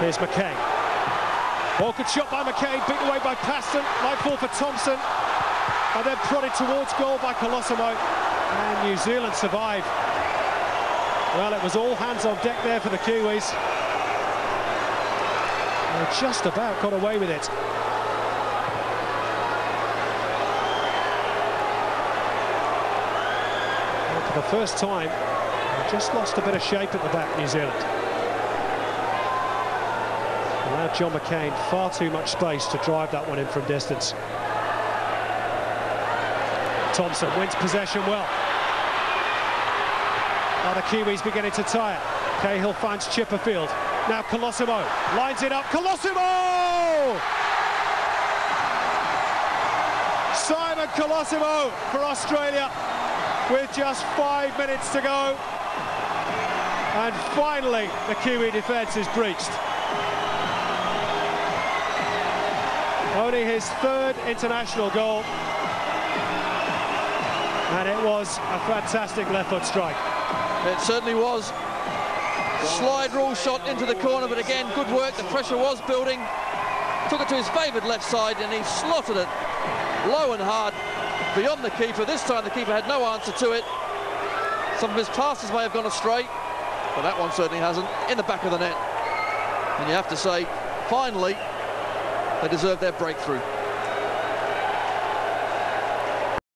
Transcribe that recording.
Here's McKain. Ball shot by McKay, beaten away by Paston. Light ball for Thompson. And then prodded towards goal by Colosimo. And New Zealand survive. Well, it was all hands on deck there for the Kiwis. They just about got away with it. And for the first time, just lost a bit of shape at the back, New Zealand. Allowed Jon McKain far too much space to drive that one in from distance. Thompson wins possession well. Are the Kiwis beginning to tire? Cahill finds Chipperfield. Now Colosimo lines it up. Colosimo! Simon Colosimo for Australia with just five minutes to go. And finally, the Kiwi defence is breached. His third international goal. And it was a fantastic left foot strike. It certainly was. Slide rule shot into the corner, but again, good work. The pressure was building. Took it to his favoured left side, and he slotted it low and hard beyond the keeper. This time the keeper had no answer to it. Some of his passes may have gone astray, but that one certainly hasn't. In the back of the net. And you have to say, finally, they deserve their breakthrough.